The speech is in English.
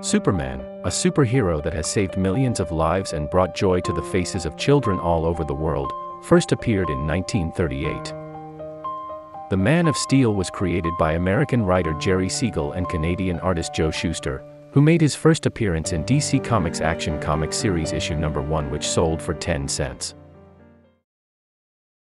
Superman, a superhero that has saved millions of lives and brought joy to the faces of children all over the world, first appeared in 1938. The Man of Steel was created by American writer Jerry Siegel and Canadian artist Joe Shuster, who made his first appearance in DC Comics Action Comics series issue number 1 which sold for 10 cents.